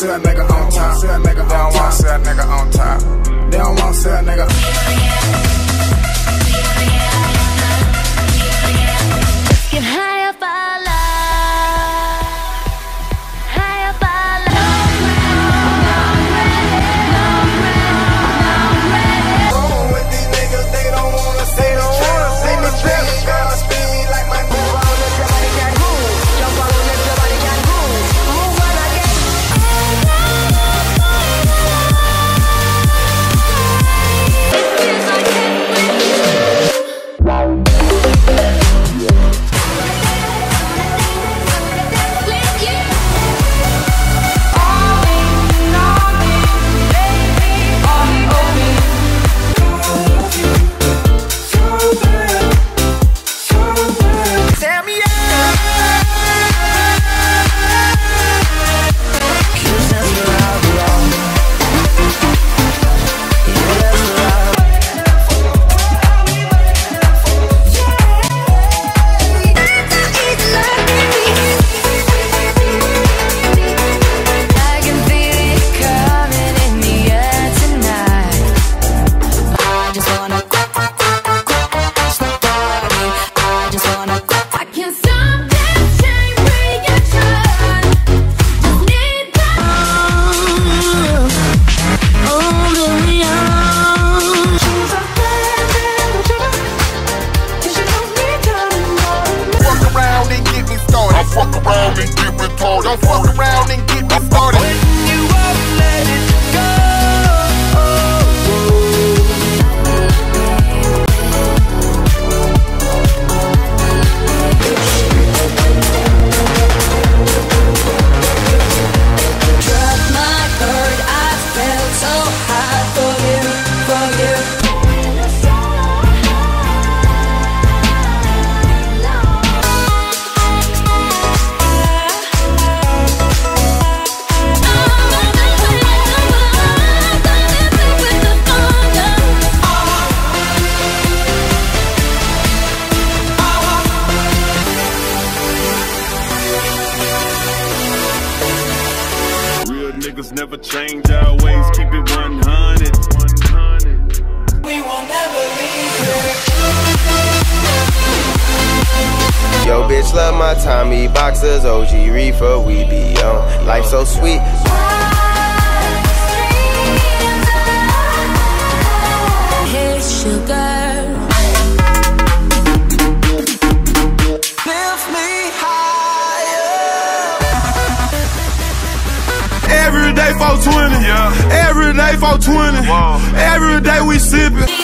see that nigga on top. They don't want to See that nigga on top. They don't want to see that nigga. never change our ways, keep it 100. Yo, bitch, love my Tommy boxers, OG reefer, we be on. Life so sweet. 420. Every day we sippin'.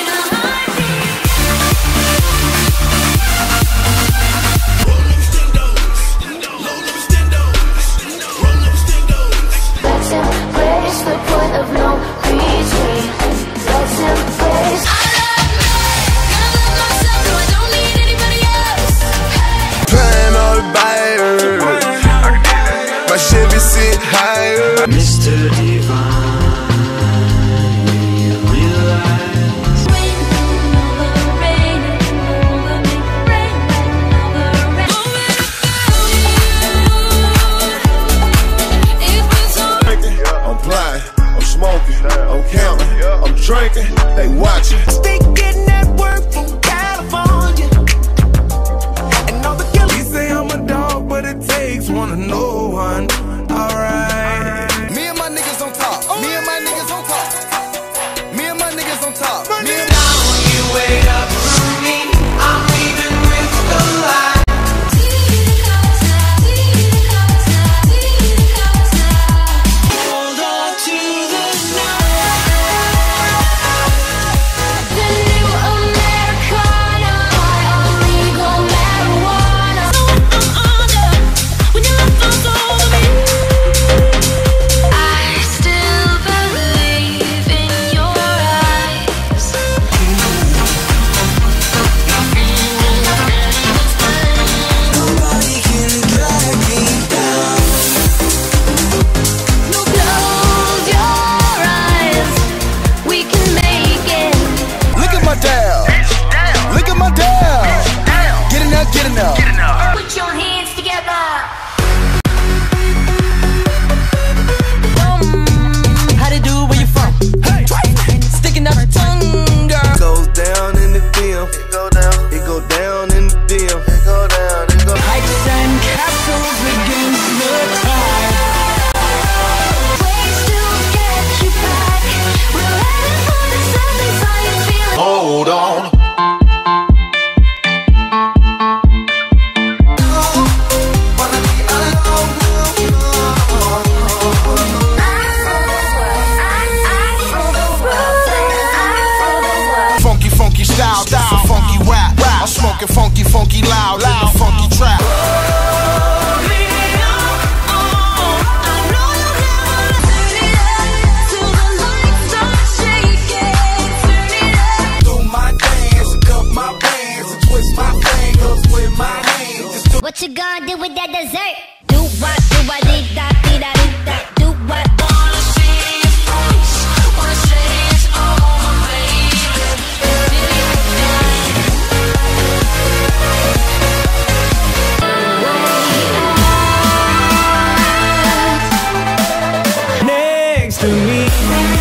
Thank you.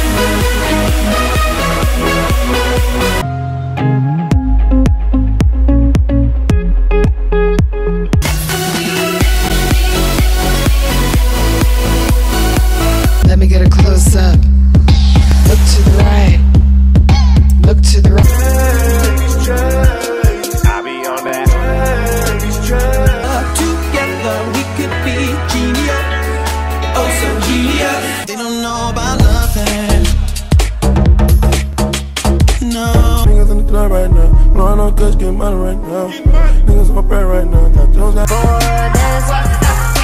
money right now. No, on know cuz get money right now. Niggas on bread right now. Got Jones, got. Boy, that's